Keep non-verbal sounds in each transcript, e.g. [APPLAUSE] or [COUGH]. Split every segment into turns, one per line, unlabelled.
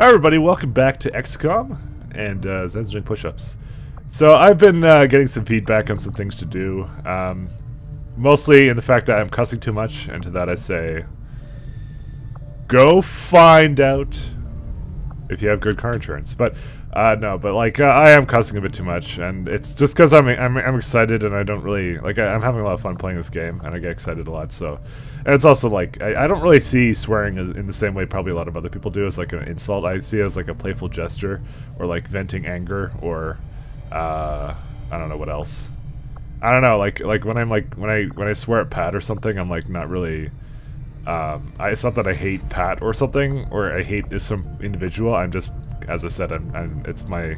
Everybody, welcome back to XCOM and uh, Zen's doing push-ups. So I've been uh, getting some feedback on some things to do, um, mostly in the fact that I'm cussing too much, and to that I say, go find out if you have good car insurance. But uh, no, but like uh, I am cussing a bit too much, and it's just because I'm, I'm I'm excited and I don't really like I, am having a lot of fun playing this game, and I get excited a lot. So, and it's also like I, I don't really see swearing in the same way probably a lot of other people do as like an insult. I see it as like a playful gesture or like venting anger or uh, I don't know what else. I don't know, like like when I'm like when I when I swear at Pat or something, I'm like not really. Um, I, it's not that I hate Pat or something, or I hate some individual. I'm just as I said, I'm, I'm, it's my,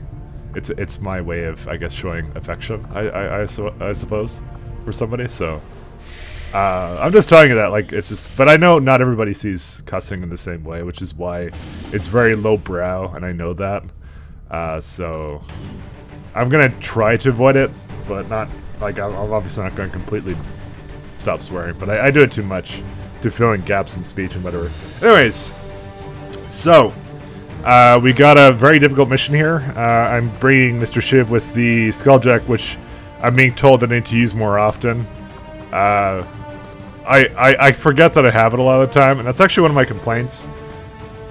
it's it's my way of I guess showing affection. I I, I, I suppose for somebody. So uh, I'm just telling you that like it's just, but I know not everybody sees cussing in the same way, which is why it's very low brow, and I know that. Uh, so I'm gonna try to avoid it, but not like I'm, I'm obviously not to completely stop swearing, but I, I do it too much to fill in gaps in speech and whatever. Anyways, so uh, we got a very difficult mission here. Uh, I'm bringing Mr. Shiv with the Skulljack, which I'm being told I need to use more often. Uh, I, I, I forget that I have it a lot of the time, and that's actually one of my complaints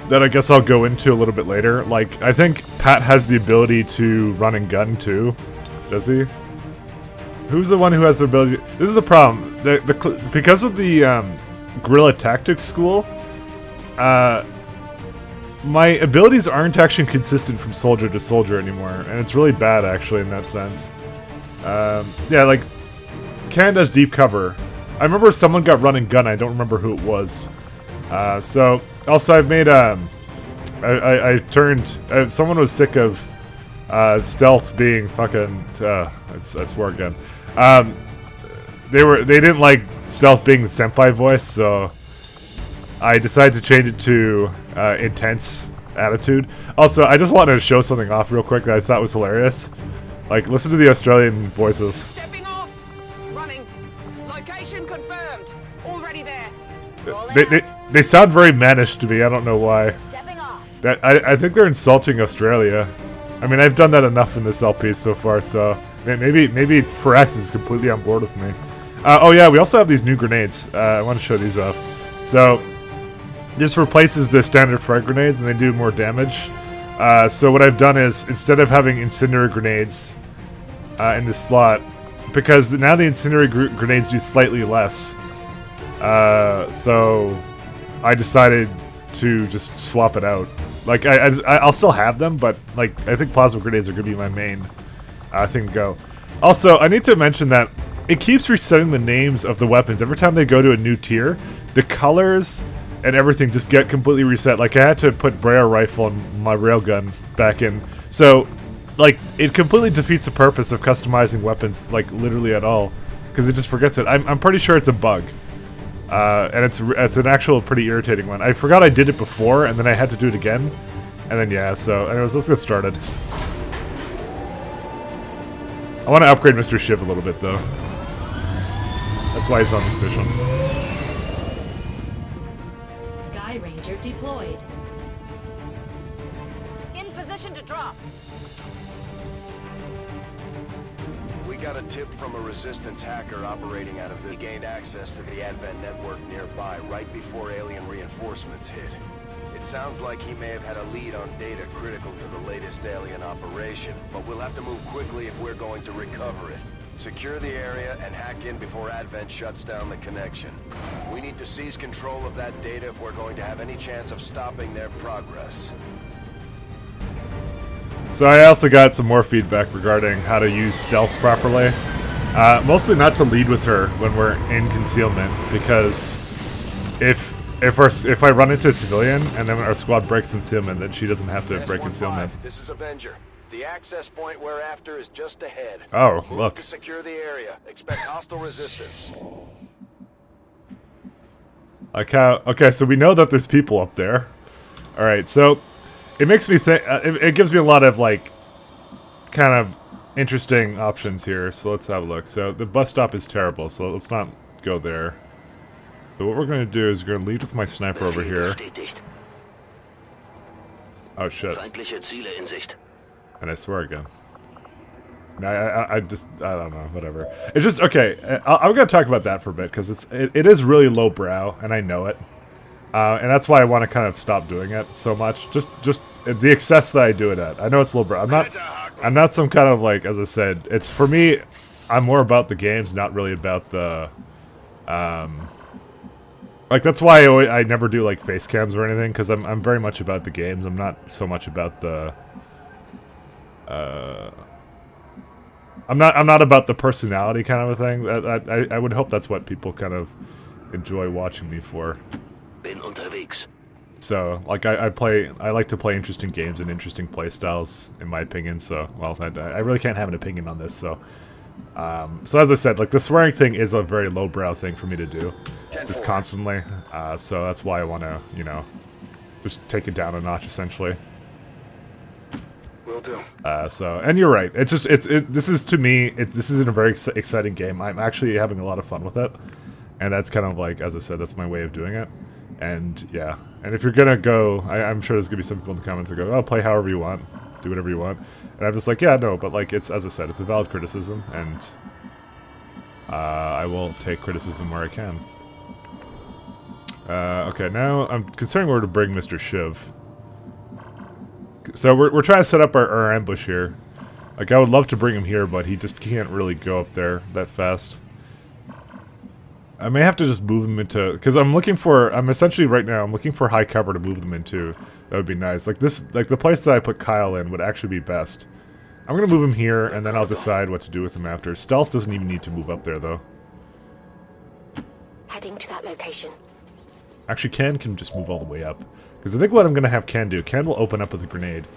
that I guess I'll go into a little bit later. Like, I think Pat has the ability to run and gun too. Does he? Who's the one who has the ability? This is the problem. The, the because of the um, guerrilla tactics school, uh, my abilities aren't actually consistent from soldier to soldier anymore, and it's really bad actually in that sense. Um, yeah, like Ken does deep cover. I remember someone got run and gun. I don't remember who it was. Uh, so also I've made um, I, I, I turned. Uh, someone was sick of uh, stealth being fucking. Uh, I, I swear again. Um, they were they didn't like stealth being the senpai voice, so I decided to change it to uh, intense attitude. Also, I just wanted to show something off real quick that I thought was hilarious. Like, listen to the Australian voices. They, they, they sound very mannish to me. I don't know why. That I, I think they're insulting Australia. I mean, I've done that enough in this LP so far, so maybe maybe Firaxis is completely on board with me. Uh, oh yeah, we also have these new grenades. Uh, I want to show these off. So this replaces the standard frag grenades and they do more damage. Uh, so what I've done is, instead of having incendiary grenades uh, in this slot, because now the incendiary gr grenades do slightly less, uh, so I decided to just swap it out. Like, I, I, will still have them, but like I think plasma grenades are going to be my main uh, thing to go. Also, I need to mention that it keeps resetting the names of the weapons. Every time they go to a new tier, the colors and everything just get completely reset. Like, I had to put Brer rifle and my railgun back in. So, like, it completely defeats the purpose of customizing weapons, like, literally at all. Because it just forgets it. I'm, I'm pretty sure it's a bug. Uh, and it's it's an actual pretty irritating one. I forgot I did it before, and then I had to do it again. And then, yeah, so, anyways, let's get started. I want to upgrade Mr. Shiv a little bit, though. That's why he's on this mission.
Tip from a Resistance hacker operating out of the... He gained access to the Advent network nearby right before alien reinforcements hit. It sounds like he may have had a lead on data critical to the latest alien operation, but we'll have to move quickly if we're going to recover it. Secure the area and hack in before Advent shuts down the connection. We need to seize control of that data if we're going to have any chance of stopping their progress.
So I also got some more feedback regarding how to use stealth properly. Uh, mostly not to lead with her when we're in concealment, because if if our if I run into a civilian and then our squad breaks concealment, then she doesn't have to break concealment.
This is Avenger. The access point we're after is just ahead.
Oh, look.
Secure the area. Expect hostile resistance.
Like how? Okay, so we know that there's people up there. All right, so it makes me think. Uh, it, it gives me a lot of like, kind of interesting options here. So let's have a look. So the bus stop is terrible. So let's not go there. So what we're going to do is we're going to lead with my sniper over here. Oh shit. And I swear again. I, I, I just, I don't know, whatever. It's just, okay, I, I'm going to talk about that for a bit, because it's, it, it is really lowbrow, and I know it. Uh, and that's why I want to kind of stop doing it so much. Just, just the excess that I do it at. I know it's a lowbrow. I'm not, I'm not some kind of, like, as I said, it's, for me, I'm more about the games, not really about the, um, like that's why I, always, I never do like face cams or anything because I'm I'm very much about the games. I'm not so much about the. Uh, I'm not I'm not about the personality kind of a thing. That I I would hope that's what people kind of enjoy watching me for.
Bin unterwegs.
So like I, I play I like to play interesting games and interesting play styles in my opinion. So well I, I really can't have an opinion on this. So. Um, so as I said, like the swearing thing is a very lowbrow thing for me to do, just constantly. Uh, so that's why I want to, you know, just take it down a notch essentially.
Will do.
Uh, so, and you're right. It's just it's it. This is to me. It, this isn't a very ex exciting game. I'm actually having a lot of fun with it, and that's kind of like, as I said, that's my way of doing it. And yeah, and if you're gonna go, I, I'm sure there's gonna be some people in the comments that go, "Oh, play however you want, do whatever you want." And I'm just like, yeah, no, but like it's as I said, it's a valid criticism, and uh, I will take criticism where I can. Uh, okay, now I'm considering where to bring Mr. Shiv. So we're, we're trying to set up our, our ambush here. Like, I would love to bring him here, but he just can't really go up there that fast. I may have to just move them into... Because I'm looking for... I'm essentially, right now, I'm looking for high cover to move them into. That would be nice. Like, this... Like, the place that I put Kyle in would actually be best. I'm going to move him here, and then I'll decide what to do with him after. Stealth doesn't even need to move up there, though.
Heading to that location.
Actually, Ken can just move all the way up. Because I think what I'm going to have Ken do, Ken will open up with a grenade.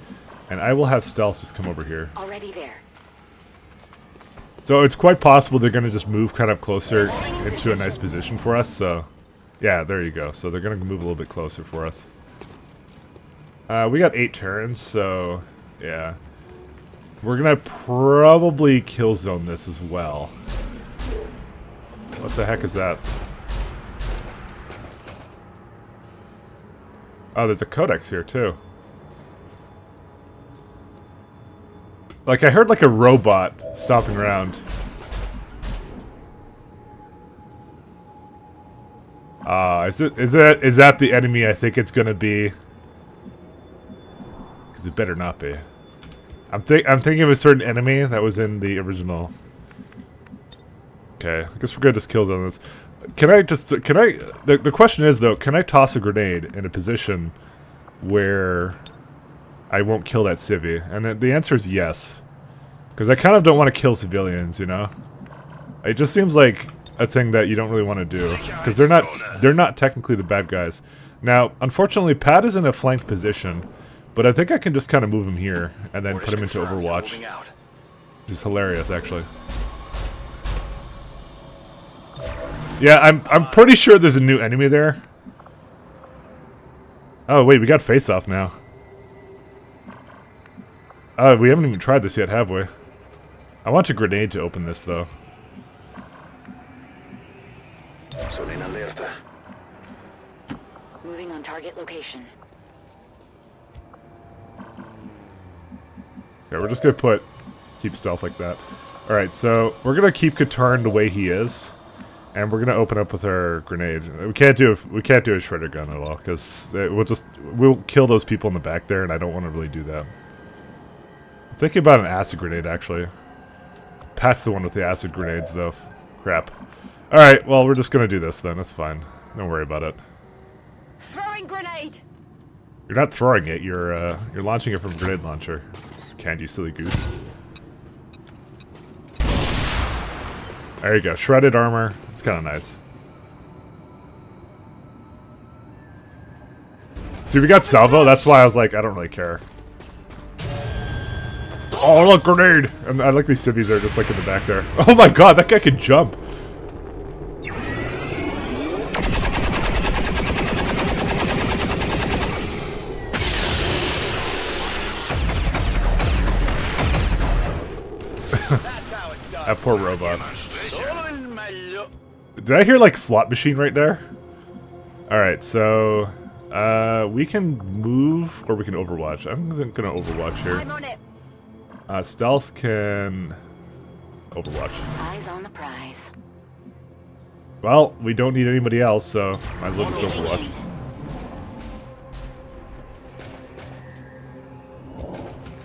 And I will have Stealth just come over here.
Already there.
So it's quite possible they're going to just move kind of closer into a nice position for us. So, yeah, there you go. So they're going to move a little bit closer for us. Uh, we got eight turns, so, yeah. We're going to probably kill zone this as well. What the heck is that? Oh, there's a codex here, too. Like, I heard like a robot stomping around. Uh, is it is it is that the enemy I think it's gonna be? Because it better not be. I'm think I'm thinking of a certain enemy that was in the original. Okay, I guess we're gonna just kill on this. Can I just can I? The the question is though, can I toss a grenade in a position where I won't kill that civvy? And the answer is yes. Because I kind of don't want to kill civilians, you know? It just seems like a thing that you don't really want to do. Because they're not they're not technically the bad guys. Now, unfortunately, Pat is in a flanked position. But I think I can just kind of move him here and then put him into Overwatch. It's hilarious, actually. Yeah, I'm I'm pretty sure there's a new enemy there. Oh, wait, we got face-off now. Oh, we haven't even tried this yet, have we? I want a grenade to open this, though.
Moving on target location.
Okay, we're just gonna put... Keep stealth like that. Alright, so we're gonna keep Katarn the way he is. And we're gonna open up with our grenade. We can't do a, we can't do a shredder gun at all because uh, we'll just we'll kill those people in the back there, and I don't want to really do that. Thinking about an acid grenade actually. Pat's the one with the acid grenades though. Crap. All right, well we're just gonna do this then. That's fine. Don't worry about it.
Throwing grenade.
You're not throwing it. You're uh, you're launching it from a grenade launcher. Can't you silly goose? There you go. Shredded armor. It's kind of nice. See, we got salvo. That's why I was like, I don't really care. Oh, look, grenade! And I like these civvies are just like in the back there. Oh my god, that guy can jump. [LAUGHS] that poor robot. Did I hear like slot machine right there? Alright, so Uh, we can move or we can overwatch. I'm gonna gonna overwatch here.
I'm on it.
Uh, stealth can overwatch.
Eyes on the prize.
Well, we don't need anybody else, so might as well just go overwatch.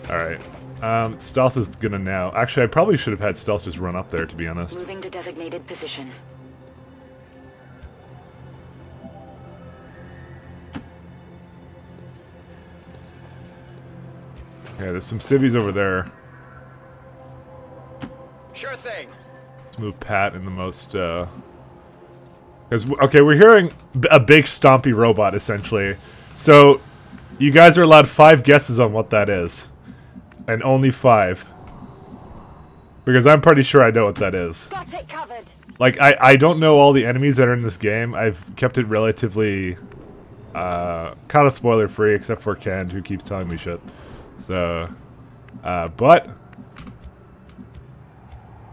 Alright. Um, stealth is gonna now. Actually, I probably should have had stealth just run up there, to be honest.
Moving to designated position.
Yeah, there's some civvies over there.
Sure thing.
Let's move Pat in the most, uh... Because, okay, we're hearing a big stompy robot, essentially. So, you guys are allowed five guesses on what that is. And only five. Because I'm pretty sure I know what that is.
Got it covered.
Like, I, I don't know all the enemies that are in this game. I've kept it relatively, uh, kind of spoiler-free, except for Ken, who keeps telling me shit. So, uh, but...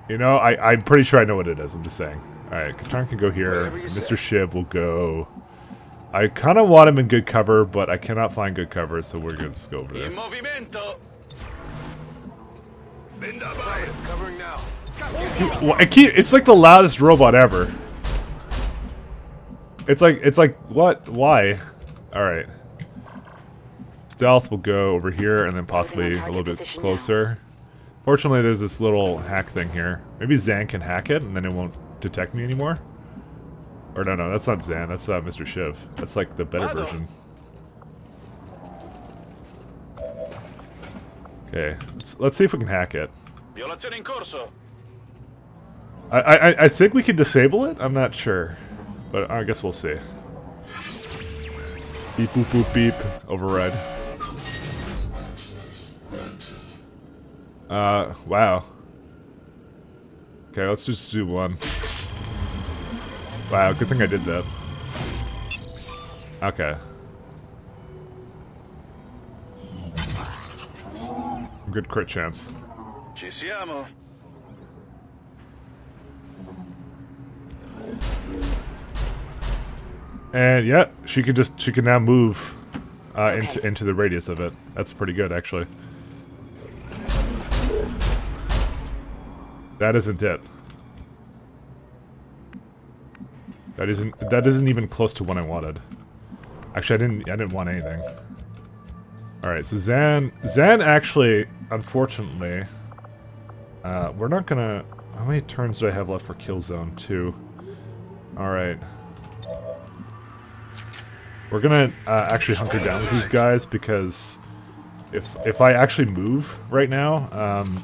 You know, I, I'm pretty sure I know what it is, I'm just saying. Alright, Katarn can go here. Mr.
say.
Shiv will go... I kind of want him in good cover, but I cannot find good cover, so we're gonna just go over there.
movimento. Covering
I keep, it's like the loudest robot ever. It's like, it's like, what? Why? Alright. Stealth will go over here and then possibly a little bit
position now.
closer. Fortunately, there's this little hack thing here. Maybe Zan can hack it and then it won't detect me anymore? Or no, no, that's not Zan. That's uh, Mr. Shiv. That's like the better version. Okay, let's, let's see if we can hack it.
Violazione in corso.
I, I, I think we can disable it. I'm not sure, but I guess we'll see. Beep boop boop beep. Override. Uh, wow. Okay, let's just do one. Wow, good thing I did that. Okay. Good crit chance.
Ci siamo.
And yeah, she could just she can now move uh, into into the radius of it. That's pretty good, actually. That isn't it. That isn't that isn't even close to what I wanted. Actually, I didn't I didn't want anything. All right, so Zan Zan actually, unfortunately, uh, we're not gonna. How many turns do I have left for Killzone Two? All right. We're gonna uh, actually hunker down with these guys because if if I actually move right now, um,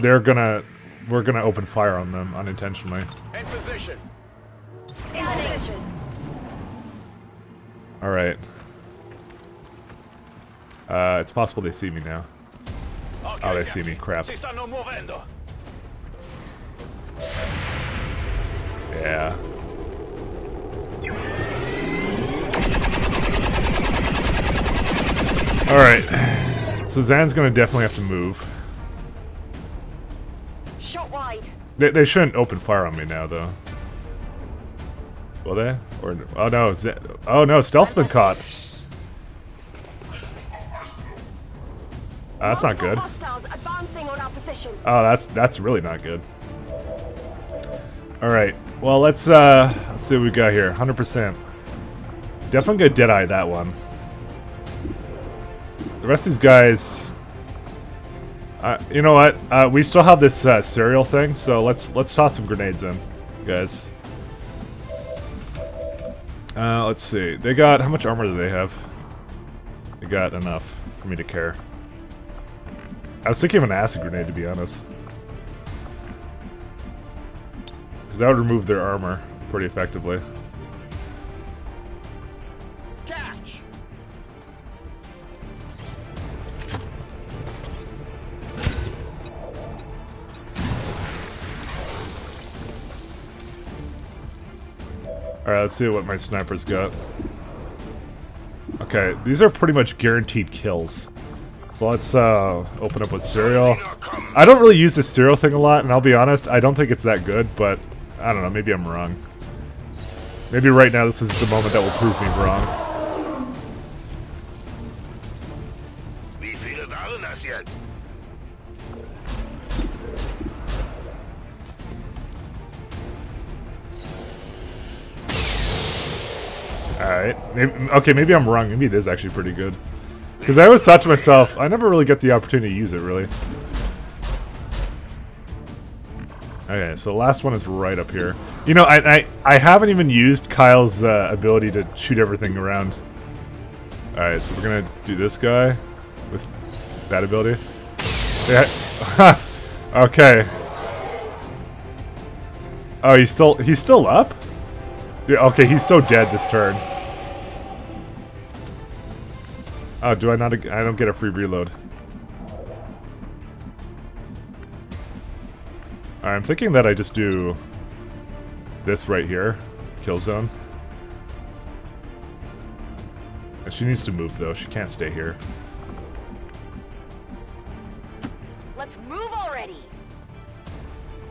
they're gonna we're gonna open fire on them unintentionally.
In position.
In position.
All right. Uh, it's possible they see me now. Oh, they see me. Crap.
Si stanno muovendo.
Yeah. Alright. So Zan's gonna definitely have to move. They, they shouldn't open fire on me now, though. Will they? Or oh no, Z oh no, stealth's been caught. Uh, that's not good.
Hostiles advancing on our position.
Oh, that's that's really not good. All right. Well, let's uh let's see what we got here. 100%. Definitely gonna deadeye that one. The rest of these guys uh, you know what? Uh, we still have this uh, serial thing, so let's let's toss some grenades in, guys. Uh, let's see. They got how much armor do they have? They got enough for me to care. I was thinking of an acid grenade, to be honest. Because that would remove their armor pretty effectively. Alright, let's see what my sniper's got. Okay, these are pretty much guaranteed kills. So let's uh, open up with serial. I don't really use the serial thing a lot, and I'll be honest, I don't think it's that good, but I don't know, maybe I'm wrong. Maybe right now this is the moment that will prove me wrong. Alright. Maybe, okay, maybe I'm wrong. Maybe it is actually pretty good. Because I always thought to myself, I never really get the opportunity to use it, really. Okay, so the last one is right up here. You know, I I, I haven't even used Kyle's uh, ability to shoot everything around. Alright, so we're gonna do this guy with that ability. Yeah. [LAUGHS] okay. Oh, he's still he's still up? Yeah, okay, he's so dead this turn. Oh, do I not? I don't get a free reload. Alright, I'm thinking that I just do this right here. Kill zone. And she needs to move though, she can't stay here.
Let's move already.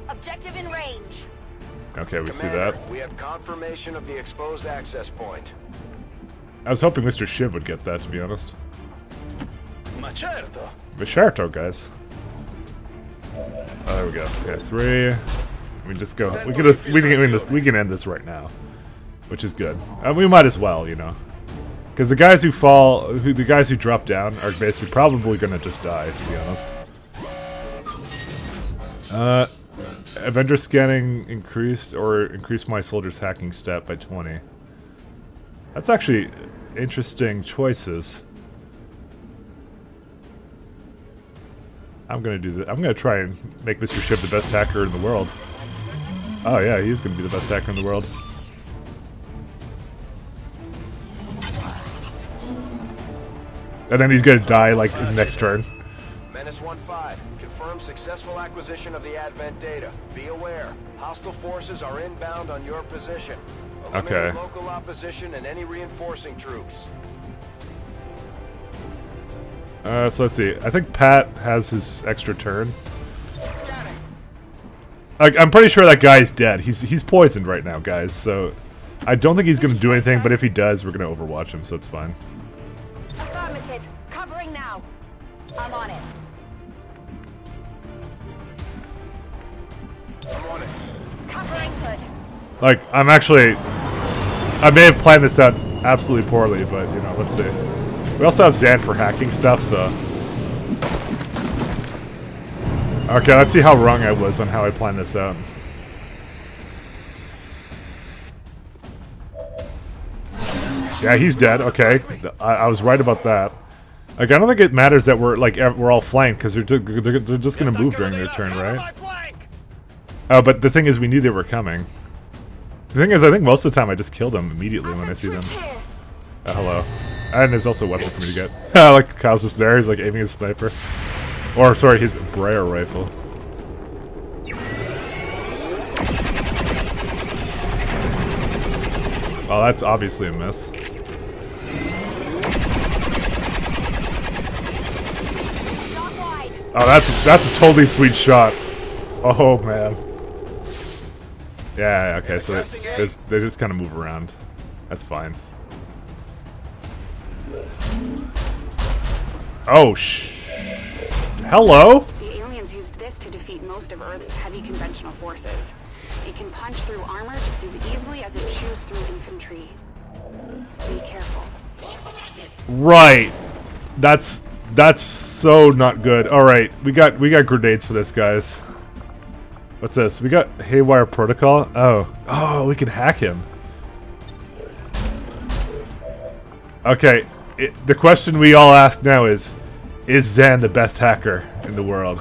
Objective in range.
Okay, we see that.
we have confirmation of the exposed access point.
I was hoping Mr. Shiv would get that, to be honest.
Ma certo.
Guys. Oh, there we go. Yeah, three. We just go. We can just we can end this. We can end this right now, which is good. Uh, we might as well, you know, because the guys who fall, who the guys who drop down, are basically probably gonna just die. To be honest. Uh, Avenger scanning increased or increased my soldier's hacking stat by 20. That's actually interesting choices. I'm gonna do that. I'm gonna try and make Mr. Shiv the best hacker in the world. Oh yeah, he's gonna be the best hacker in the world. And then he's gonna die like next turn.
Menace 1-5, confirm successful acquisition of the Advent data. Be aware, hostile forces are inbound on your position. Eliminate
Okay.
local opposition and any reinforcing troops.
Uh, so let's see. I think Pat has his extra turn. Like, I'm pretty sure that guy's dead. He's he's poisoned right now, guys. So I don't think he's gonna do anything. But if he does, we're gonna overwatch him. So it's fine.
Affirmative. Covering now. I'm on it.
Like, I'm actually... I may have planned this out absolutely poorly, but, you know, let's see. We also have Zan for hacking stuff, so... Okay, let's see how wrong I was on how I planned this out. Yeah, he's dead. Okay, I, I was right about that. Like, I don't think it matters that we're like we're all flanked because they're, they're they're just gonna move during their turn, right? Oh, but the thing is, we knew they were coming. The thing is, I think most of the time I just kill them immediately when I see them. Uh, hello. And there's also a weapon for me to get. [LAUGHS] like, Kyle's just there, he's like aiming his sniper. Or, sorry, his Brer rifle. Oh, that's obviously a miss. Oh, that's that's a totally sweet shot. Oh man. Yeah. Okay. So they, they just kind of move around. That's fine. Oh sh. Hello.
The aliens used this to defeat most of Earth's heavy conventional forces. It can punch through armor just as easily as it chews through infantry. Be careful.
Right. That's that's so not good. All right, we got we got grenades for this, guys. What's this? We got Haywire Protocol. Oh, oh, we can hack him. Okay, it, the question we all ask now is: Is Zan the best hacker in the world?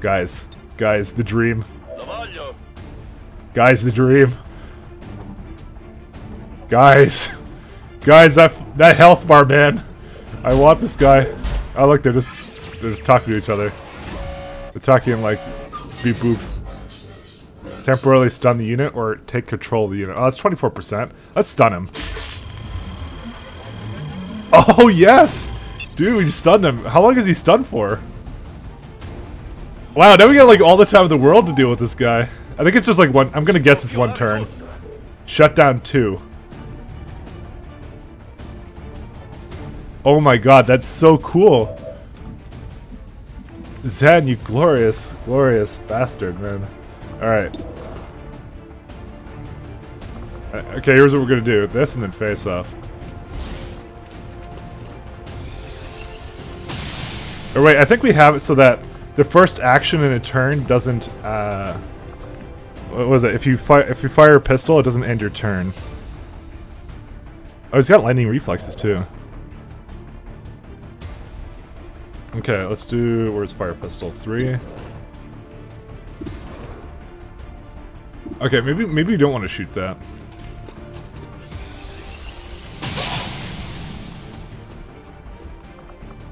Guys, guys, the dream. Guys, the dream. Guys, [LAUGHS] guys, that that health bar, man. I want this guy. Oh, look, they're just they're just talking to each other. They're talking like beep boop. Temporarily stun the unit or take control of the unit. Oh, that's twenty four percent. Let's stun him. Oh yes, dude, he stunned him. How long is he stunned for? Wow, now we got like all the time in the world to deal with this guy. I think it's just like one. I'm gonna guess it's one turn. Shut down two. Oh my god, that's so cool. Zan, you glorious, glorious bastard, man. Alright. Uh, Okay, here's what we're gonna do. This and then face off. Or wait, I think we have it so that the first action in a turn doesn't, uh... What was it? If you fire, if you fire a pistol, it doesn't end your turn. Oh, he's got lightning reflexes too. Okay, let's do. Where's fire pistol? Three. Okay, maybe maybe you don't want to shoot that.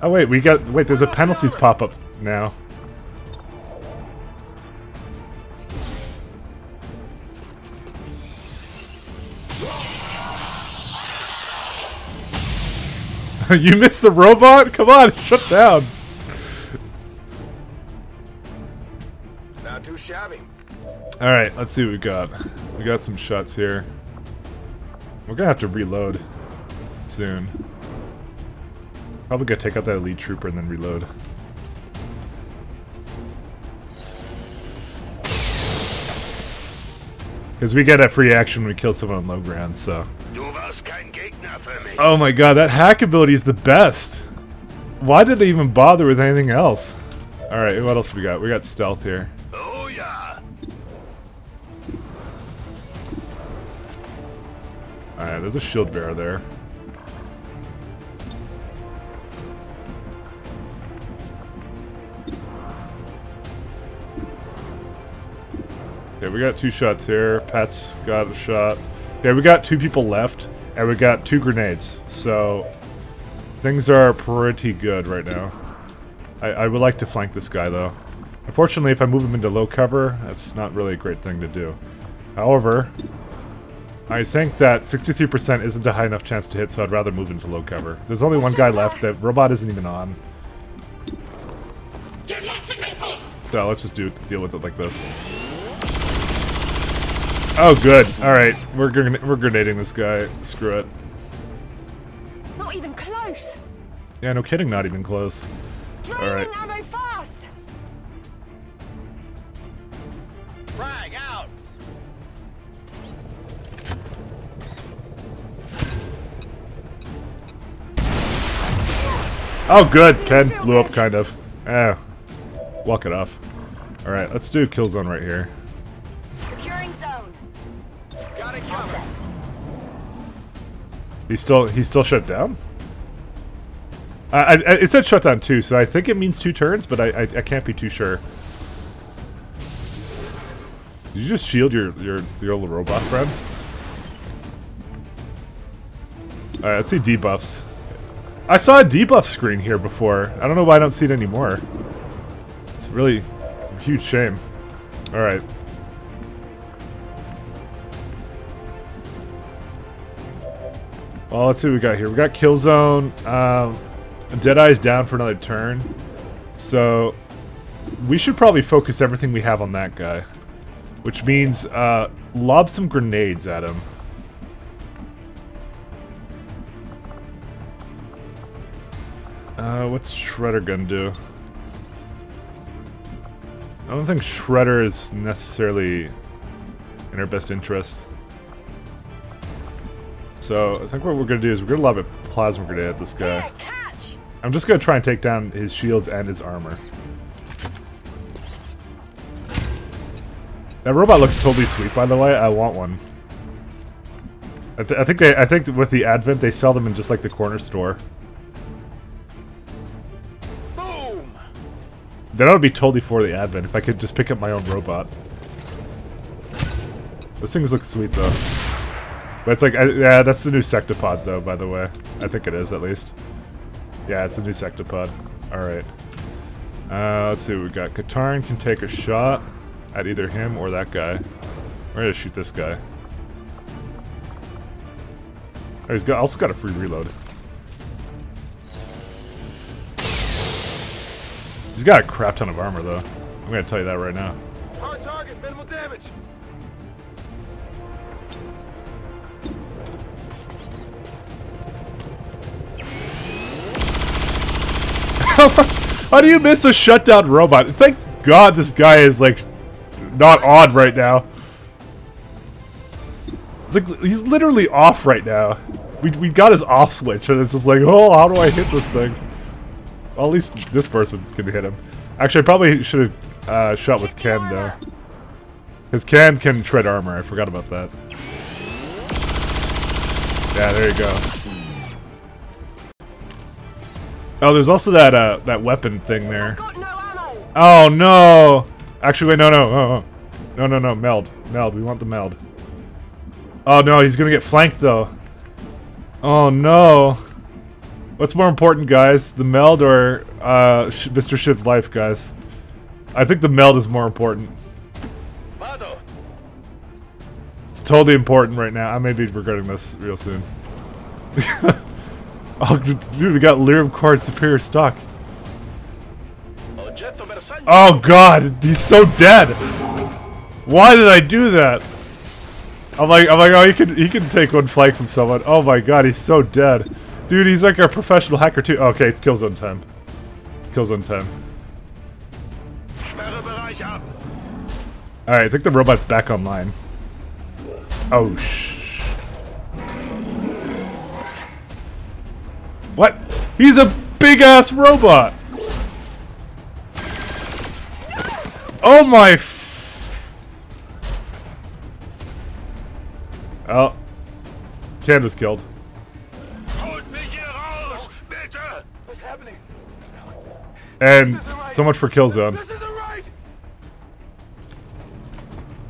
Oh wait, we got wait. There's a penalties pop up now. [LAUGHS] you missed the robot? Come on, [LAUGHS] shut down.
Not too shabby.
All right, let's see what we got. We got some shots here. We're gonna have to reload soon. Probably gonna take out that elite trooper and then reload. Because we get a free action when we kill someone on low ground, so. Oh my god, that hack ability is the best. Why did they even bother with anything else? Alright, what else we got? We got stealth here.
Oh ja.
Alright, there's a shield bearer there. Okay, we got two shots here. Pat's got a shot. Yeah, we got two people left, and we got two grenades. So, things are pretty good right now. I, I would like to flank this guy, though. Unfortunately, if I move him into low cover, that's not really a great thing to do. However, I think that 63% isn't a high enough chance to hit, so I'd rather move into low cover. There's only one guy left. That robot isn't even on. So let's just do deal with it like this. Oh, good. All right, we're gren- we're grenading this guy. Screw it.
Not even close.
Yeah, no kidding. Not even close.
Draining
All right.
ammo fast.
Frag out.
Oh, good. Ken blew up, kind of. Eh, walk it off. All right, let's do kill zone right here. He's still he's still shut down. I, I, it said shut down too, so I think it means two turns, but I, I I can't be too sure. Did you just shield your your your little robot friend? All right, let's see debuffs. I saw a debuff screen here before. I don't know why I don't see it anymore. It's really a huge shame. All right. Well, let's see what we got here. We got Killzone. Um, Deadeye's down for another turn. So, we should probably focus everything we have on that guy. Which means, uh, lob some grenades at him. Uh, what's Shredder gonna do? I don't think Shredder is necessarily in our best interest. So, I think what we're gonna do is we're gonna lob a plasma grenade at this guy. I'm just gonna try and take down his shields and his armor. That robot looks totally sweet, by the way. I want one. I, th I think they, I think with the advent, they sell them in just like the corner store.
Boom.
Then I would be totally for the advent if I could just pick up my own robot. Those things look sweet though. But it's like, yeah, that's the new Sectopod though, by the way. I think it is at least. Yeah, it's the new Sectopod. Alright. Uh, let's see what we got. Katarn can take a shot at either him or that guy. We're gonna shoot this guy. Oh, he's got, also got a free reload. He's got a crap ton of armor though. I'm gonna tell you that right now.
Hard target Minimal damage. [LAUGHS]
How do you miss a shutdown robot? Thank God this guy is like not on right now. It's like he's literally off right now. We we got his off switch and it's just like, oh, how do I hit this thing? Well, at least this person can hit him. Actually, I probably should have uh, shot with Ken though. His Ken can tread armor. I forgot about that. Yeah, there you go. Oh, there's also that uh, that weapon thing there.
No.
Oh no! Actually, wait, no, no, oh, oh. no, no, no, meld, meld. We want the meld. Oh no, he's gonna get flanked though. Oh no! What's more important, guys? The meld or uh, Sh Mr. Shiv's life, guys? I think the meld is more important. It's totally important right now. I may be regretting this real soon. [LAUGHS] oh, dude, we got Lyrium Cord Superior stock. Oh god, he's so dead. Why did I do that? I'm like, I'm like, oh, he can, he can take one flank from someone. Oh my god, he's so dead, dude. He's like a professional hacker too. Okay, it's killzone time. Killzone time. All right, I think the robot's back online. Oh shh. What? He's a big ass robot. Oh my. F oh. Was killed. And so much for Killzone.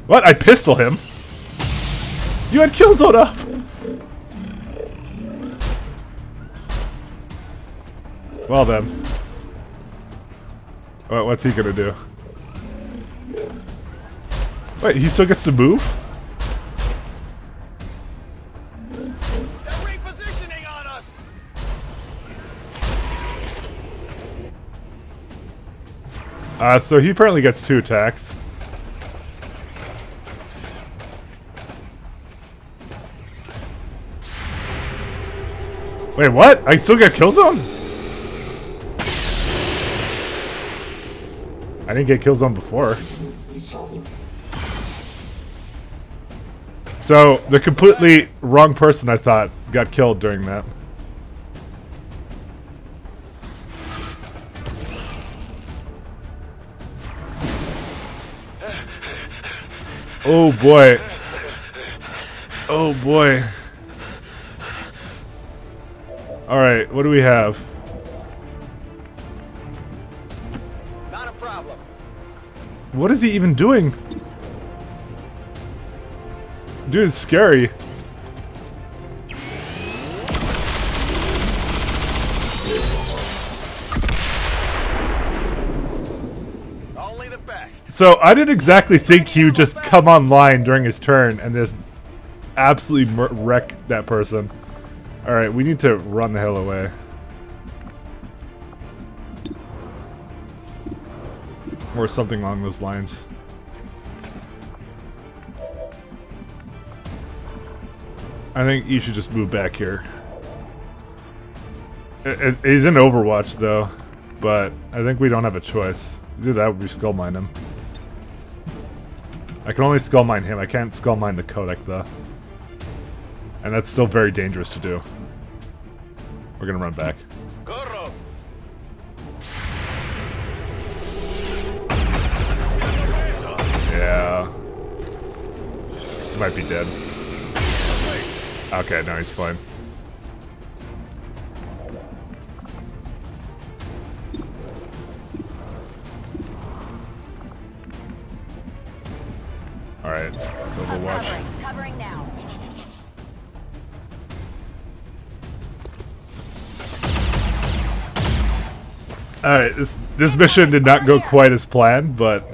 What? I pistol him? You had Killzone up! Well then. What, what's he gonna do? Wait, he still gets to move?
They're repositioning on us.
Uh, so he apparently gets two attacks. Wait, what? I still get Killzone? I didn't get Killzone before. So, the completely wrong person, I thought, got killed during that. Oh boy. Oh boy. Alright, what do we have? What is he even doing? Dude, it's scary.
Only the best.
So I didn't exactly think he would just come online during his turn and just absolutely wreck that person. Alright, we need to run the hell away. Or something along those lines. I think you should just move back here. He's in Overwatch though, but I think we don't have a choice. Either that or we skull mine him. I can only skull mine him. I can't skull mine the Kodak though. And that's still very dangerous to do. We're gonna run back. Might be dead. Okay, no, he's fine. Alright, it's Overwatch.
Covering. Covering now.
Alright, this this mission did not go quite as planned, but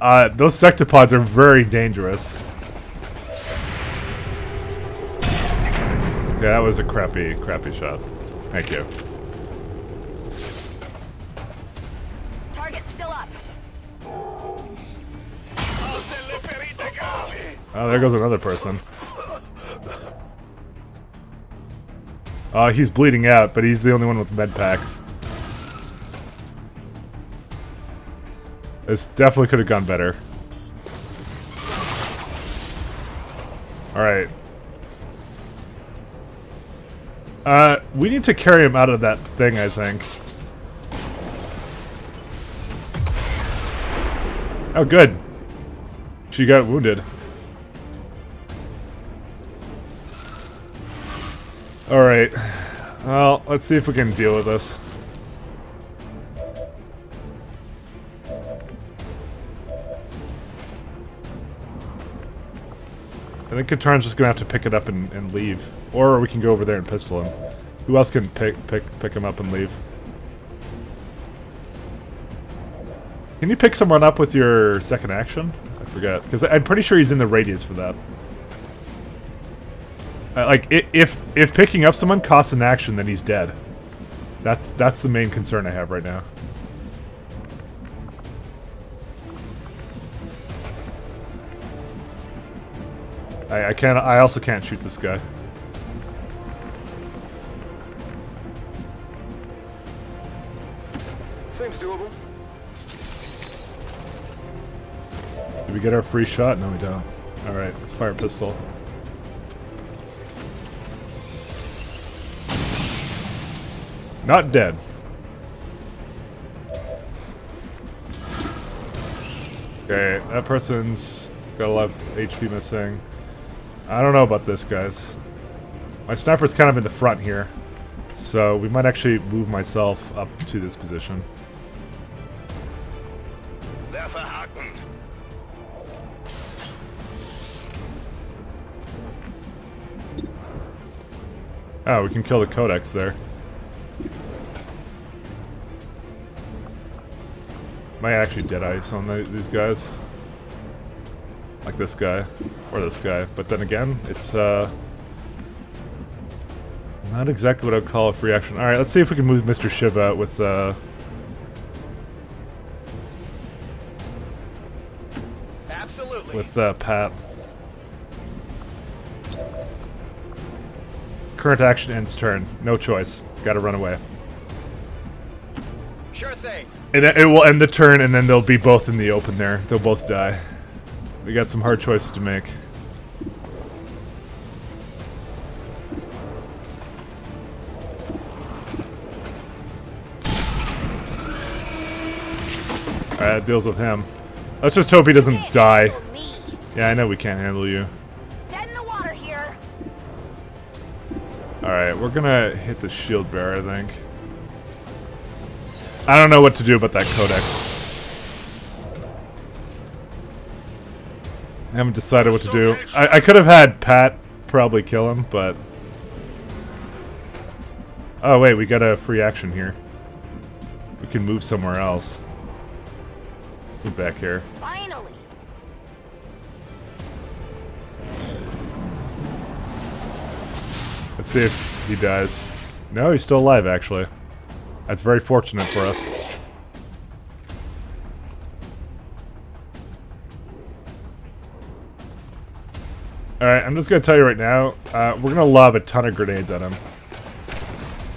uh, those sectopods are very dangerous. Yeah, that was a crappy, crappy shot. Thank you.
Target still up.
Oh, there goes another person. Uh, he's bleeding out, but he's the only one with med packs. This definitely could have gone better. Alright. Uh, we need to carry him out of that thing, I think. Oh, good. She got wounded. Alright. Well, let's see if we can deal with this. I think Katarn's just gonna have to pick it up and, and leave. Or we can go over there and pistol him. Who else can pick pick pick him up and leave? Can you pick someone up with your second action? I forget. Because I'm pretty sure he's in the radius for that. Uh, like, if if picking up someone costs an action, then he's dead. That's that's the main concern I have right now. I, I can't. I also can't shoot this guy.
Seems doable.
Did we get our free shot? No, we don't. All right, let's fire a pistol. Not dead. Okay, that person's got a lot of HP missing. I don't know about this, guys. My sniper's kind of in the front here, so we might actually move myself up to this position. Oh, we can kill the codex there. Might actually deadeye on the, these guys. Like this guy. Or this guy. But then again, it's uh not exactly what I'd call a free action. Alright, let's see if we can move Mr. Shiv out with uh
Absolutely.
with uh, Pat. Current action ends turn. No choice. Gotta run away.
Sure thing.
And it it will end the turn, and then they'll be both in the open there. They'll both die. We got some hard choices to make. Uh, Alright, that deals with him. Let's just hope he doesn't die. Yeah, I know we can't handle you.
Dead in the water here.
Alright, we're gonna hit the shield bearer, I think. I don't know what to do about that codex. I haven't decided what to do. I, I could have had Pat probably kill him, but... Oh wait, we got a free action here. We can move somewhere else. Move back here.
Finally.
Let's see if he dies. No, he's still alive, actually. That's very fortunate for us. Alright, I'm just gonna tell you right now, uh, we're gonna lob a ton of grenades at him.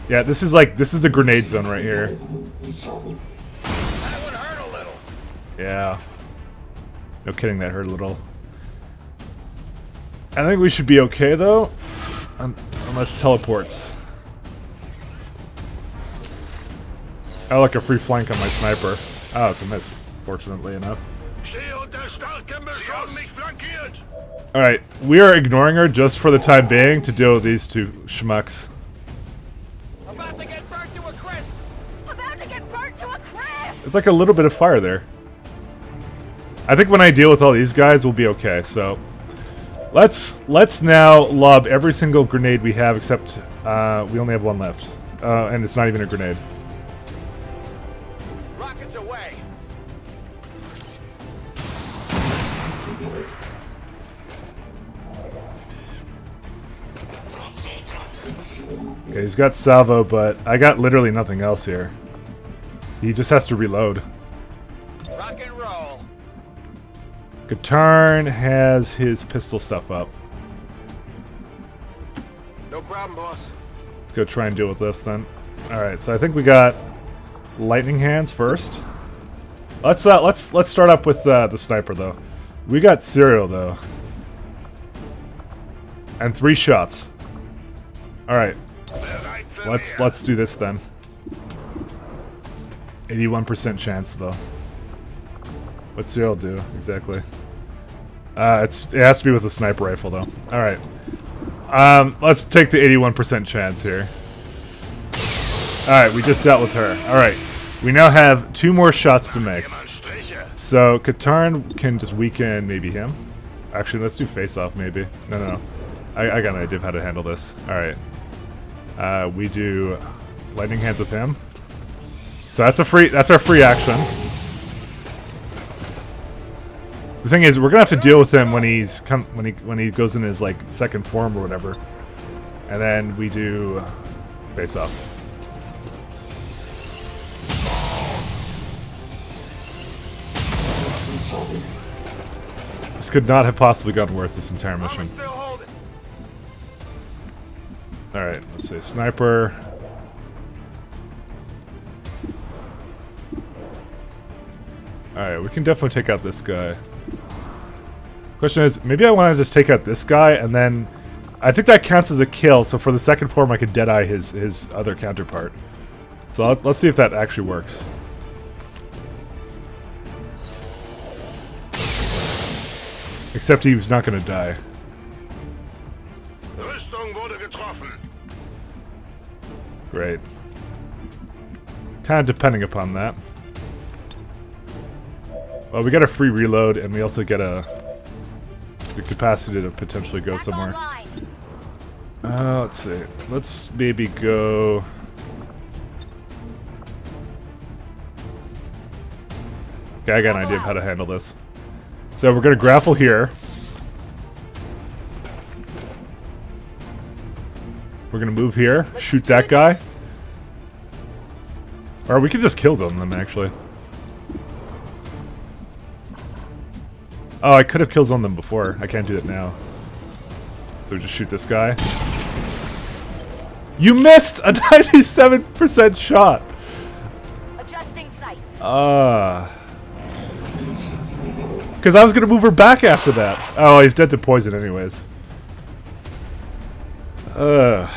Yeah, this is like, this is the grenade zone right here.
That would hurt a little.
Yeah. No kidding, that hurt a little. I think we should be okay, though. Un unless teleports. I like a free flank on my sniper. Oh, it's a miss, fortunately enough.
Stehe unter starkem Beschuss. mich flankiert.
Alright, we are ignoring her just for the time being to deal with these two schmucks.
About to get burnt to a crisp.
About to get burnt to a crisp.
There's like a little bit of fire there. I think when I deal with all these guys, we'll be okay, so... Let's let's now lob every single grenade we have except uh, we only have one left. Uh, and it's not even a grenade. Okay, he's got salvo, but I got literally nothing else here. He just has to reload.
Rock and roll.
Katarn has his pistol stuff up.
No problem, boss.
Let's go try and deal with this then. Alright, so I think we got lightning hands first. Let's uh let's let's start up with uh, the sniper though. We got serial though. And three shots. Alright,
Bereit für
let's let's do this then. 81% chance though. What's serial do exactly? Uh it's it has to be with a sniper rifle though. Alright. Um let's take the 81% chance here. Alright, we just dealt with her. Alright. We now have two more shots to make. So Katarn can just weaken maybe him. Actually, let's do face off maybe. No, no, no. I, I got an idea of how to handle this. All right. Uh, we do lightning hands with him. So that's a free. That's our free action. The thing is, we're gonna have to deal with him when he's come when he when he goes in his like second form or whatever, and then we do face off. This could not have possibly gotten worse this entire mission. Alright, let's say Sniper. Alright, we can definitely take out this guy. Question is, maybe I want to just take out this guy and then... I think that counts as a kill, so for the second form I could deadeye his, his other counterpart. So let's, let's see if that actually works. Except he was not going to die. Great. Kind of depending upon that. Well, we get a free reload, and we also get a the capacity to potentially go
Back
somewhere. Uh, let's see. Let's maybe go. Okay, I got an idea of how to handle this. So we're gonna grapple here. We're gonna move here, shoot that guy. Or we could just kill zone them, actually. Oh, I could have killed zoned them before. I can't do that now. So just shoot this guy. You missed a [LAUGHS] 97% shot!
Adjusting sights.
Ah. Because I was going to move her back after that. Oh, he's dead to poison anyways. Ugh.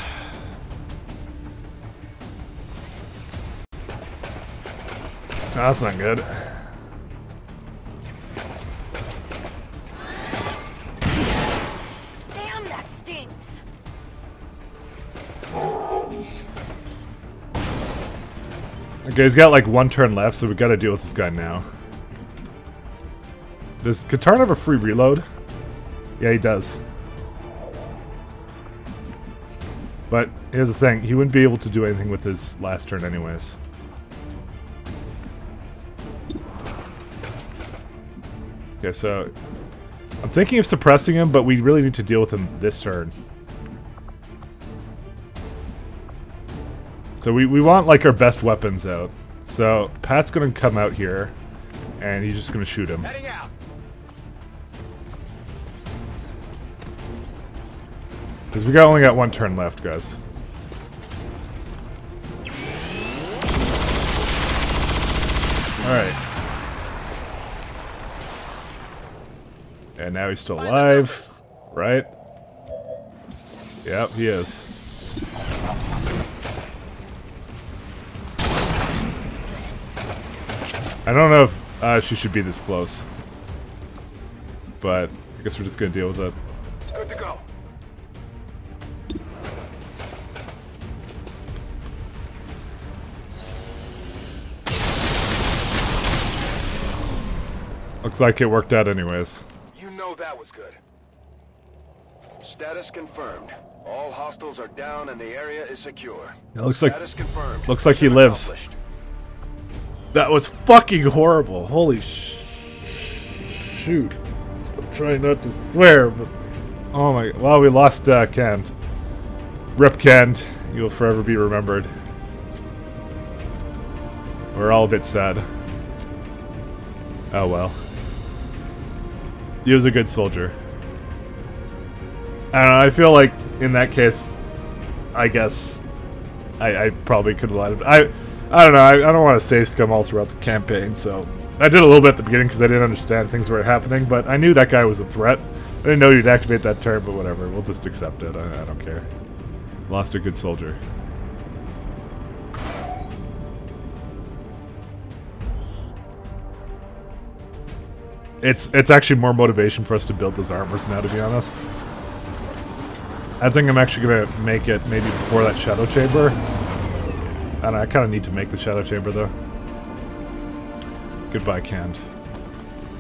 That's not good.
Damn, that stinks.
Okay, he's got like one turn left, so we got to deal with this guy now. Does Katarn have a free reload? Yeah, he does. But here's the thing, he wouldn't be able to do anything with his last turn anyways. Okay, so I'm thinking of suppressing him, but we really need to deal with him this turn. So we, we want like our best weapons out. So Pat's gonna come out here and he's just gonna shoot him. Because we got only got one turn left, guys. Alright. And now he's still alive, right? Yep, he is. I don't know if uh, she should be this close. But I guess we're just gonna deal with it. Looks like it worked out anyways.
You know that was good. Status confirmed. All hostiles are down and the area is secure.
It looks like
confirmed.
looks like he lives. that was fucking horrible. Holy sh shoot. I'm trying not to swear, but oh my well we lost uh Kent. Rip Kent. You will forever be remembered. We're all a bit sad. Oh well. He was a good soldier. I know, I feel like in that case, I guess I, I probably could have lied. I I don't know. I, I don't want to say scum all throughout the campaign, so I did a little bit at the beginning because I didn't understand things were happening, but I knew that guy was a threat. I didn't know you'd activate that turn, but whatever. We'll just accept it. I, I don't care. Lost a good soldier. It's it's actually more motivation for us to build those armors now, to be honest. I think I'm actually gonna make it maybe before that shadow chamber. And I kind of need to make the shadow chamber though. Goodbye, Canned.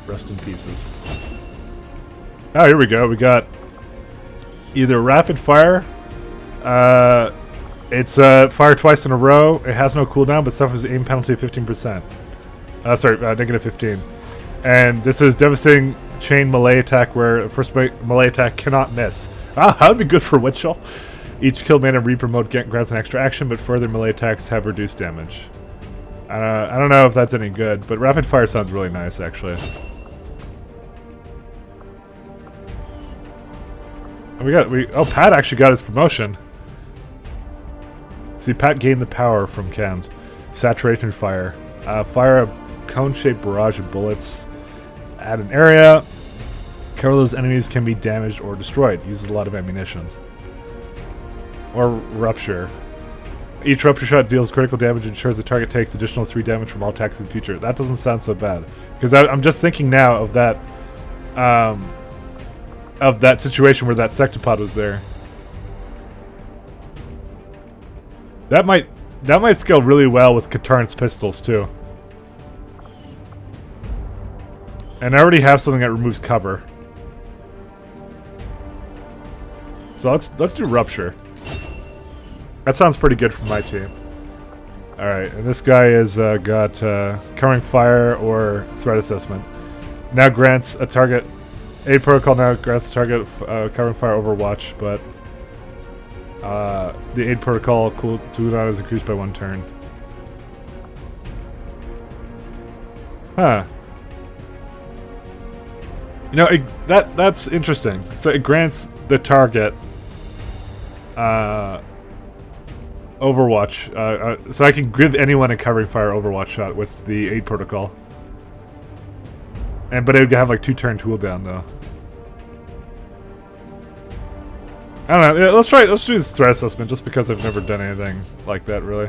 Rest in pieces. Oh, here we go. We got either rapid fire. Uh, it's uh, fire twice in a row. It has no cooldown, but suffers aim penalty of 15%. Uh, sorry, uh, negative 15. And this is devastating chain melee attack where first melee attack cannot miss. Ah, [LAUGHS] that would be good for Witchell. Each kill mana Reaper mode grants an extra action, but further melee attacks have reduced damage. Uh, I don't know if that's any good, but rapid fire sounds really nice, actually. And we got we oh Pat actually got his promotion. See, Pat gained the power from cams. Saturation fire. Uh, fire a cone-shaped barrage of bullets at an area. Careless enemies can be damaged or destroyed. Uses a lot of ammunition. Or rupture. Each rupture shot deals critical damage and ensures the target takes additional 3 damage from all attacks in the future. That doesn't sound so bad. Because I'm just thinking now of that... Um, of that situation where that sectopod was there. That might that might scale really well with Katarn's pistols too. And I already have something that removes cover. So let's let's do rupture. That sounds pretty good for my team. Alright, and this guy has uh, got uh, covering fire or threat assessment. Now grants a target Aid protocol now grants the target uh, covering fire overwatch, but uh, the aid protocol cooldown is increased by one turn. Huh. You know, it, that that's interesting. So it grants the target uh, Overwatch. Uh, uh, so I can give anyone a covering fire Overwatch shot with the aid protocol. And but it would have like two turn cooldown though. I don't know. Let's try. Let's do this threat assessment just because I've never done anything like that really.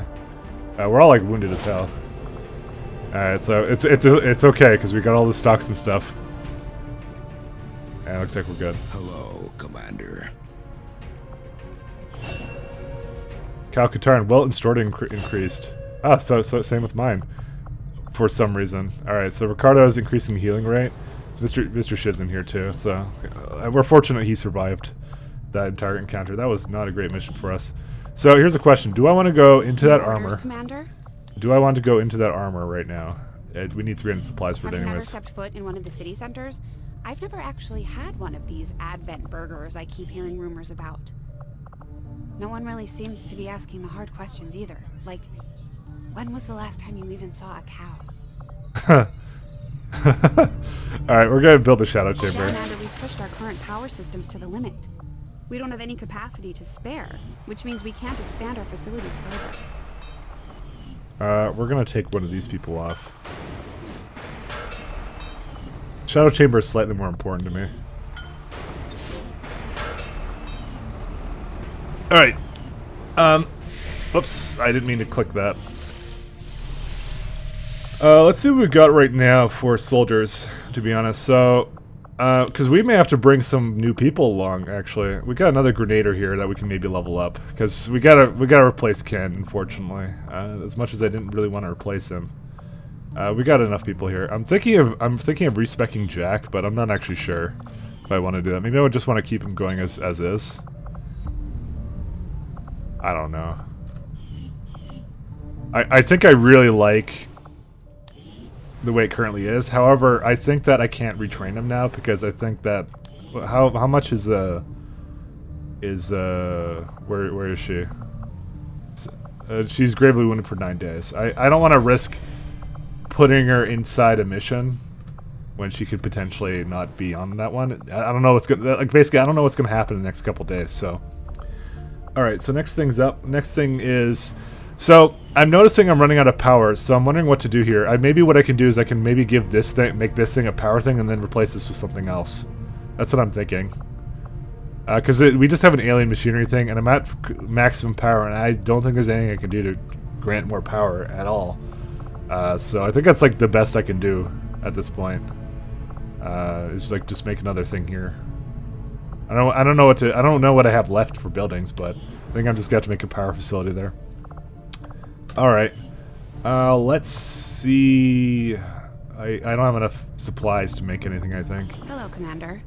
Uh, we're all like wounded as hell. All right, so it's it's it's okay because we got all the stocks and stuff. And it looks like we're good.
Hello, Commander.
Cal Katarn, well extorted increased. Ah, so so same with mine for some reason. All right, so Ricardo is increasing the healing rate. So Mr. Mr. Shiv's in here too, so uh, we're fortunate he survived that entire encounter. That was not a great mission for us. So here's a question: Do I want to go into that armor?
Commander?
Do I want to go into that armor right now? Uh, we need 300 supplies for
Have
it anyways.
never stepped foot in one of the city centers? I've never actually had one of these Advent burgers I keep hearing rumors about. No one really seems to be asking the hard questions either. Like, when was the last time you even saw a cow? [LAUGHS]
All right, we're gonna build a shadow chamber.
We've pushed our current power systems to the limit. We don't have any capacity to spare, which means we can't expand our facilities further.
Uh, we're gonna take one of these people off. Shadow Chamber is slightly more important to me. Alright. Um, oops, I didn't mean to click that. Uh, let's see what we got right now for soldiers, to be honest. So, because uh, we may have to bring some new people along. Actually, we got another grenader here that we can maybe level up. Because we gotta we gotta replace Ken, unfortunately. Uh, as much as I didn't really want to replace him, uh, we got enough people here. I'm thinking of I'm thinking of respecking Jack, but I'm not actually sure if I want to do that. Maybe I would just want to keep him going as as is. I don't know. I I think I really like the way it currently is. However, I think that I can't retrain him now because I think that how how much is uh is uh where where is she? Uh, she's gravely wounded for nine days. I I don't want to risk putting her inside a mission when she could potentially not be on that one. I, don't know what's gonna like. Basically, I don't know what's gonna happen in the next couple days. So, all right. So next thing's up. Next thing is. So I'm noticing I'm running out of power, so I'm wondering what to do here. I, maybe what I can do is I can maybe give this thing, make this thing a power thing, and then replace this with something else. That's what I'm thinking. Uh, because we just have an alien machinery thing, and I'm at maximum power, and I don't think there's anything I can do to grant more power at all. Uh, so I think that's like the best I can do at this point. Uh, is like just make another thing here. I don't I don't know what to I don't know what I have left for buildings, but I think I'm just got to make a power facility there. All right. Uh, let's see. I I don't have enough supplies to make anything. I think.
Hello, Commander.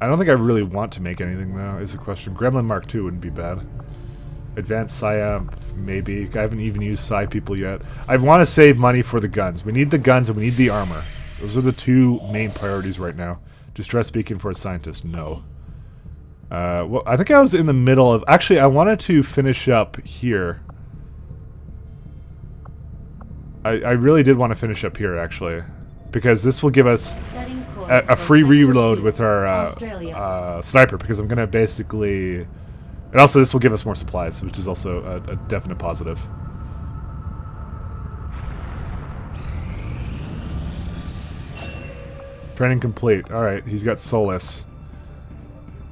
I don't think I really want to make anything though. Is the question. Gremlin Mark II wouldn't be bad. Advanced Psi maybe. I haven't even used Psi people yet. I want to save money for the guns. We need the guns and we need the armor. Those are the two main priorities right now. Distress beacon for a scientist, no. Uh, well, I think I was in the middle of... Actually, I wanted to finish up here. I, I really did want to finish up here, actually. Because this will give us a, a free reload with our uh, uh, sniper because I'm gonna basically, and also this will give us more supplies, which is also a, a definite positive. Training complete. All right, he's got Solus.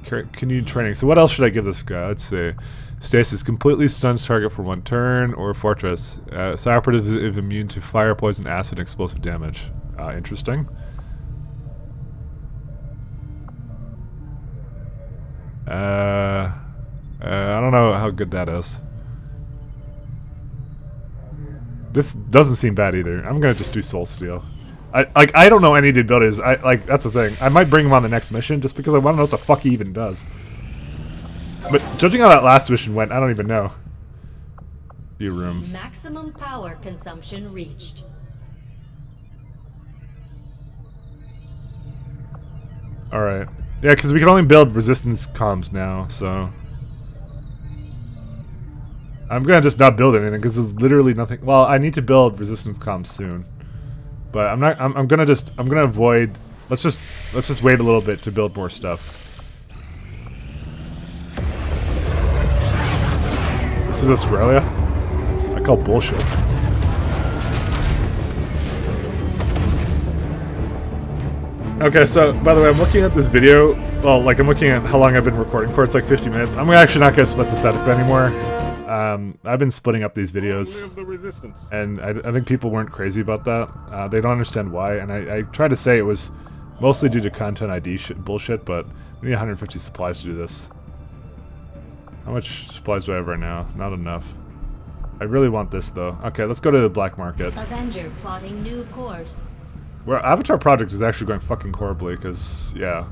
Continued training. So what else should I give this guy? Let's see. Stasis completely stuns target for one turn, or Fortress. Uh, Psi operative is immune to fire, poison, acid, and explosive damage. Uh, interesting. Uh, uh, I don't know how good that is. This doesn't seem bad either. I'm gonna just do Soul Steal. I like I don't know any of the abilities. I like that's the thing. I might bring him on the next mission just because I want to know what the fuck he even does. But judging how that last mission went, I don't even know. View room.
Maximum power consumption reached.
All right. Yeah, because we can only build resistance comms now, so I'm gonna just not build anything because there's literally nothing. Well, I need to build resistance comms soon, but I'm not. I'm, I'm gonna just. I'm gonna avoid. Let's just. Let's just wait a little bit to build more stuff. This is Australia. I call bullshit. Okay, so by the way, I'm looking at this video. Well, like I'm looking at how long I've been recording for. It's like 50 minutes. I'm actually not gonna split this up anymore. Um, I've been splitting up these videos,
Live the resistance.
and I, I think people weren't crazy about that. Uh, they don't understand why, and I, I try to say it was mostly due to content ID shit, bullshit. But we need 150 supplies to do this. How much supplies do I have right now? Not enough. I really want this though. Okay, let's go to the black market.
Avenger plotting new course.
Where Avatar Project is actually going fucking horribly, because, yeah.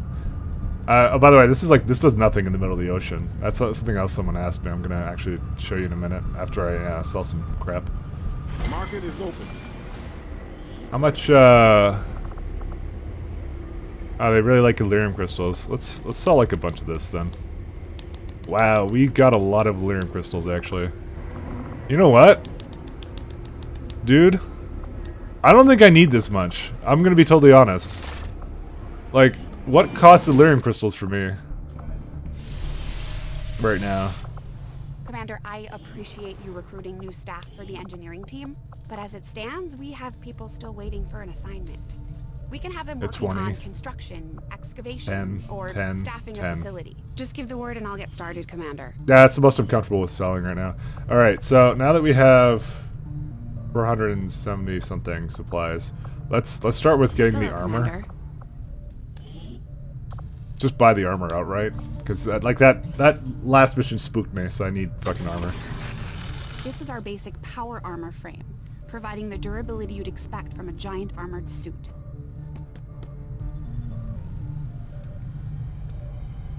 Uh, oh, by the way, this is like, this does nothing in the middle of the ocean. That's something else someone asked me. I'm gonna actually show you in a minute after I uh, sell some crap.
Market is open.
How much, uh... Oh, they really like Elerium crystals. Let's, let's sell like a bunch of this then. Wow, we got a lot of Elerium crystals, actually. You know what? Dude, I don't think I need this much. I'm gonna be totally honest. Like, what costs Elerium crystals for me? Right now.
Commander, I appreciate you recruiting new staff for the engineering team, but as it stands, we have people still waiting for an assignment. We can have them working
20.
on construction, excavation,
10,
or
10,
staffing
10.
a facility. Just give the word and I'll get started, Commander.
That's the most I'm comfortable with selling right now. Alright, so now that we have 470 something supplies, let's let's start with getting the armor.
Commander.
Just buy the armor outright. Because like that that last mission spooked me, so I need fucking armor.
This is our basic power armor frame, providing the durability you'd expect from a giant armored suit.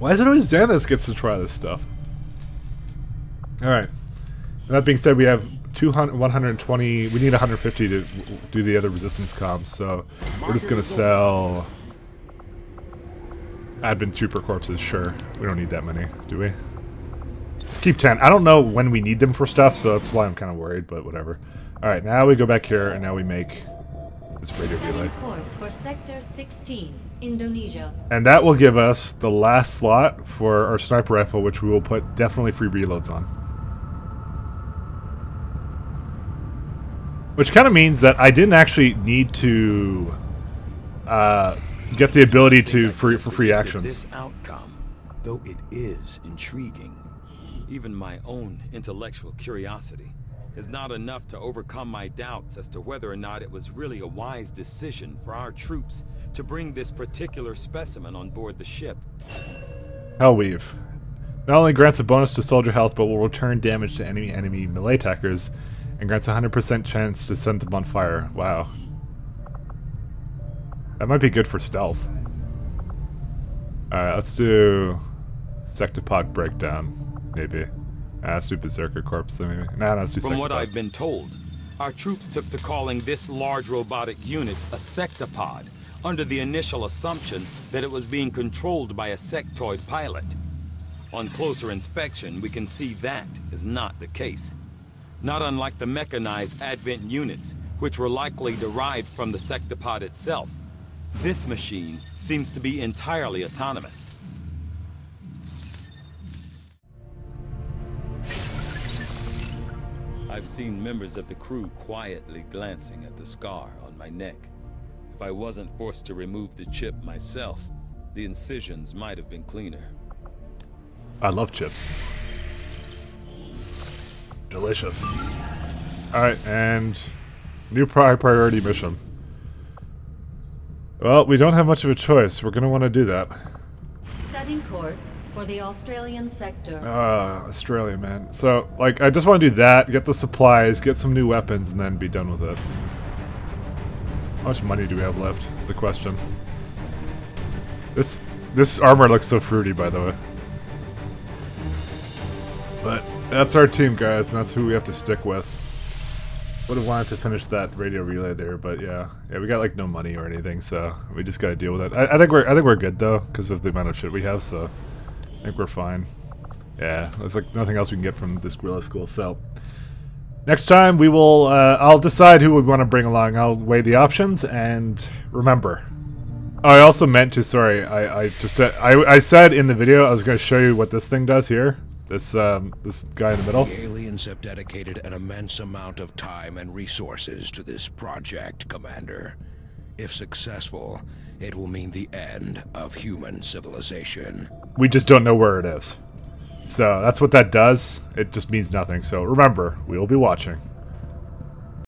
Why is it always Xanathus gets to try this stuff? Alright. That being said, we have 200, 120, we need 150 to do the other resistance comms, so we're just gonna sell Advent trooper corpses, sure. We don't need that many, do we? Let's keep 10. I don't know when we need them for stuff, so that's why I'm kind of worried, but whatever. Alright, now we go back here, and now we make this radio relay.
Course for Sector 16, Indonesia.
And that will give us the last slot for our sniper rifle, which we will put definitely free reloads on. Which kind of means that I didn't actually need to uh, get the ability to free for free actions.
This outcome, though it is intriguing, even my own intellectual curiosity is not enough to overcome my doubts as to whether or not it was really a wise decision for our troops to bring this particular specimen on board the ship.
Hellweave. Not only grants a bonus to soldier health, but will return damage to enemy enemy melee attackers, and grants a 100% chance to set them on fire. Wow. That might be good for stealth. Alright, let's do Sectopod Breakdown, maybe. Ah, let's do Berserker Corpse then maybe. Nah, let's do
From what I've been told, our troops took to calling this large robotic unit a sectopod, under the initial assumption that it was being controlled by a sectoid pilot. On closer inspection, we can see that is not the case. Not unlike the mechanized Advent units, which were likely derived from the sectopod itself. This machine seems to be entirely autonomous. I've seen members of the crew quietly glancing at the scar on my neck. If I wasn't forced to remove the chip myself, the incisions might have been cleaner.
I love chips. Delicious. Alright, and new pri priority mission. Well, we don't have much of a choice. We're gonna want to do that.
Setting course for the Australian sector.
Uh, Australia, man. So, like, I just want to do that, get the supplies, get some new weapons, and then be done with it. How much money do we have left? Is the question. This this armor looks so fruity, by the way. But that's our team, guys, and that's who we have to stick with. Would have wanted to finish that radio relay there, but yeah, yeah, we got like no money or anything, so we just got to deal with it. I, I think we're I think we're good though, because of the amount of shit we have. So I think we're fine. Yeah, there's like nothing else we can get from this guerrilla school. So next time we will, uh, I'll decide who we want to bring along. I'll weigh the options and remember. I also meant to. Sorry, I I just uh, I I said in the video I was going to show you what this thing does here. This um this guy in the middle.
The aliens have dedicated an immense amount of time and resources to this project, Commander. If successful, it will mean the end of human civilization.
We just don't know where it is. So that's what that does. It just means nothing. So remember, we will be watching.